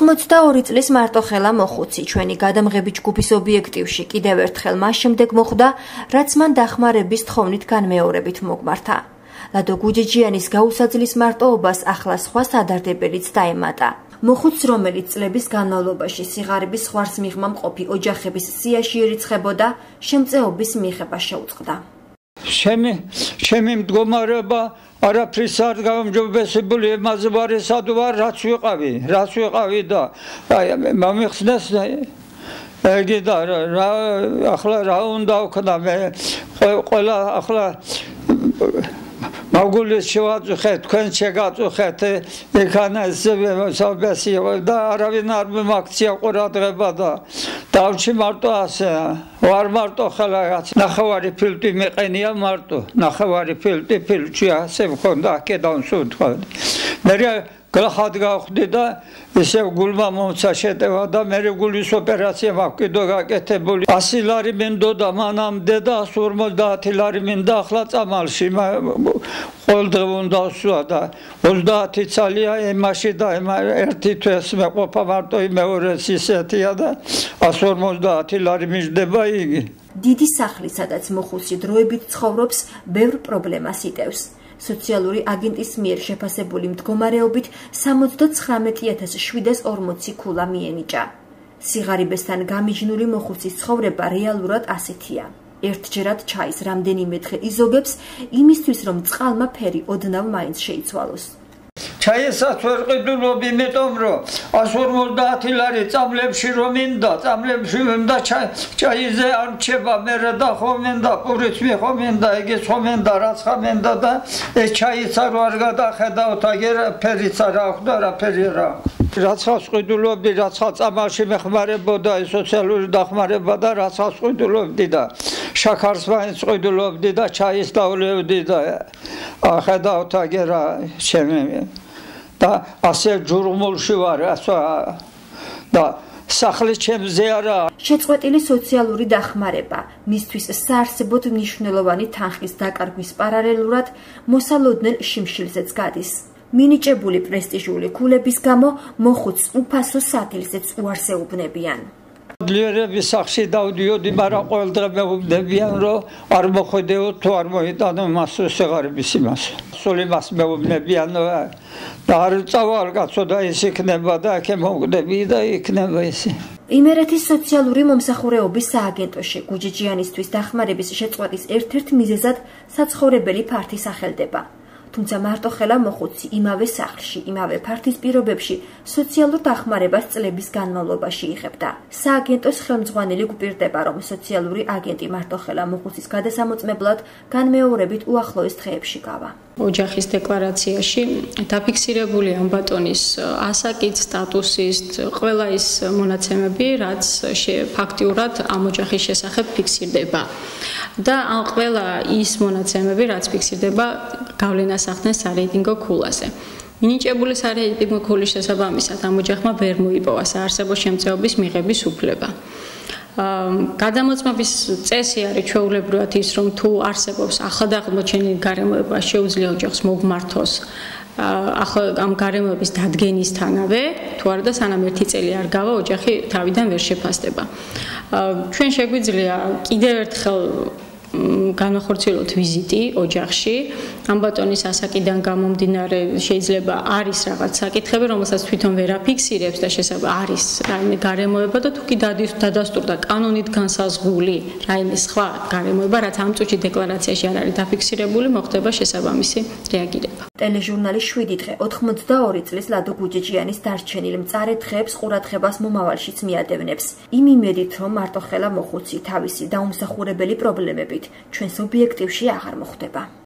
82 წლის მარტოხელა მოხუცი ჩვენი გადამღები ჯგუფის ობიექტივში კიდევ ერთხელ მას შემდეგ მოხვდა, რაც მან დახმარების თხოვნით განმეორებით მოგმართა. ლადო გუჯიჯიანის გაუსაძლის მარტოობას ახლა სხვა სადარდებელიც დაემატა. მოხუც რომელიც წლების განმავლობაში სიღარიბის ხვარს მიღმა მყოფი ოჯახების სიაში ერიცხებოდა, შემწეობის მიღება შეუწყდა. ჩემი ჩემი მდგომარეობა არაფრის არ გამჯობესებული იმაზე ვარ ესადო ვარ რაც ვიყავი რაც ვიყავი და აი მომიხსნეს ეგი და რა ახლა რა უნდა ვქნა მე ყველა ახლა მაგულის შევაწუხე თქვენ შეგაწუხეთ ეხანა საბესი და არავინ არ მიმაქცია ყურადღება და დავჩი მარტო ასე ვარ მარტო ხელა რაც ნახევარი ფილტვი მეყენია მარტო. ნახევარი ფილტვი ფილტვი ასე მქონდა აქედან სულ მე გლახად გავხდი და ესე გულმა მომცა შეტევა და მე გულის ოპერაცია მაქვს კიდო გაკეთებული. 100 ლარი მინდოდა მანამდე და 150 ლარი მინდა ახლა წამალში. ყოველდღე უნდა ვსვა და 30 ცალია ემაში და ემა ერთი თვეს მეყოფა მარტო მეორე ისეთია და 150 ლარი მიждდება იგი დიდი სახლი სადაც მოხუსი დროებით ცხოვრობს ბევრ პრობლემას იტევს სოციალური აგენტის მიერ შეფასებული მდგომარეობით 79740 ქულა მიენიჭა. სიღარიბესთან გამიჯნული მოხუცის ცხოვრება რეალურად ასეთია. ერთჯერად ჩაის რამდენიმე დღე იზოგებს იმისთვის რომ წყალმა ფერი ოდნავ მაინც შეიცვალოს. ჩაისაც ვერ ყიდულობ იმიტომ რომ 150 ლარი წამლებში რომ მინდა წამლებში მინდა ჩაიზე არ ჩება მე და ხომენდა პურიც მე ხომენდა ეგე ხომენდა რაც ხომენდა და ეს ჩაიცა რო არ გადახედავთ აგერ ფერიც არ აქვს და რა ფერი რა რაცხას ყიდულობდი რაცხა წამალში მეხმარებოდა სოციალური დახმარება და რაცხას ყიდულობდი და შაქარს მაინც ყიდულობდი და ჩაის დავლევდი და ახედავთ აგერ ჩემი და ასე ჯურმულში ვარ ასე და სახლი ჩემზე არა. შეწყვეტილი სოციალური დახმარება მისთვის საარსებოდ მნიშვნელოვანი თანხის დაკარგვის პარალელურად მოსალოდნელ შიმშილზეც გადის. მინიჭებული პრესტიჟული ქულების გამო მოხუც უფასო სადილზეც უარსეუბნებიან ძლიერების სახში დავდიოდი, მაგრამ ყოველდღე მეუბნებიან, რომ არ მოხვედეო თუ არ მოიტანო მას სეღარების იმას. სულ იმას მეუბნებიან და არ წავალ კაცო და ის იქნება და აქ მოვკვდები და იქნება ისე. იმერეთის სოციალური მომსახურეობის სააგენტოში გუჯიჯიანისთვის დახმარების შეწყვეტის ერთ-ერთ მიზეზად საცხოვრებელი ფართი სახელდება. თუმცა მარტო ხელა მოხუცი იმავე სახლში, იმავე ფართის პირობებში სოციალურ დახმარებას წლების განმავლობაში იღებდა. სააგენტოს ხელმძღვანელი გვპირდება, რომ სოციალური აგენტი მარტო ხელა მოხუცის გადასამოწმებლად განმეორებით უახლოეს დღეებში გავა. ოჯახის დეკლარაციაში დაფიქსირებული ამბატონის ასაკით, სტატუსის, ყველა ის მონაცემები, რაც ფაქტიურად ამ ოჯახის შესახებ ფიქსირდება. და ამ ყველა ის მონაცემები, რაც ფიქსირდება გავლენას ახდენს სარეიტინგო ქულაზე. მინიჭებული სარეიტინგო ქულის შესაბამისად ამ ოჯახმა ვერ მოიპოვა საარსებო შემწეობის მიღების უფლება. გადამოწმების წესი არის ჩვეულებრივად ის, რომ თუ არსებობს ახალდაღმოჩენილი გარემოება, შეუძლია ოჯახს მოგმართოს ახლა ამ გარემოების დადგენისთანავე, თუ არა და სანამ ერთი წელი არ გავა, ოჯახი თავიდან ვერ შეფასდება. ჩვენ შეგვიძლია კიდევ ერთხელ განახორციელოთ ვიზიტი ოჯახში. ამბატონის ასაკიდან გამომდინარე შეიძლება არის რაღაც საკითხები, რომელსაც თვითონ ვერ აფიქსირებს და შესაძლოა არის რაიმე გარემოება და თუ კი დადასტურდა კანონით განსაზღვრული რაიმე სხვა გარემოება, რაც ამ წუთში დეკლარაციაში არ არის დაფიქსირებული, მოხდება შესაბამისი რეაგირება. ტელეჟურნალის 7 დღე 82 წლის ლადო გუჯიჯიანის დარჩენილ მწარე დღეებს ყურადღებას მომავალშიც მიადევნებს. იმ იმედით, რომ მარტო ხელა მოხუცი თავისი დაუმსახურებელი პრობლემებით ჩვენს ობიექტივში აღარ მოხვდება.